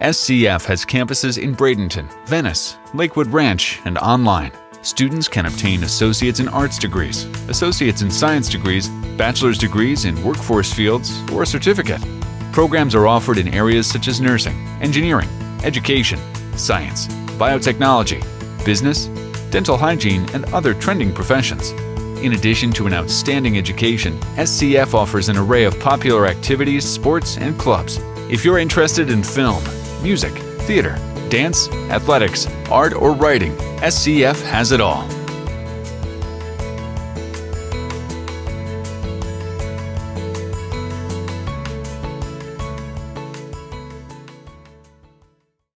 SCF has campuses in Bradenton, Venice, Lakewood Ranch, and online. Students can obtain Associates in Arts degrees, Associates in Science degrees, Bachelor's degrees in workforce fields, or a certificate. Programs are offered in areas such as nursing, engineering, education, science, biotechnology, business, dental hygiene, and other trending professions. In addition to an outstanding education, SCF offers an array of popular activities, sports, and clubs. If you're interested in film, music, theater, dance, athletics, art, or writing, SCF has it all.